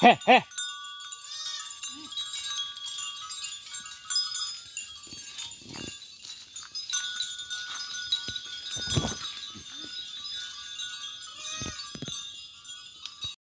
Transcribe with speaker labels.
Speaker 1: 嘿嘿。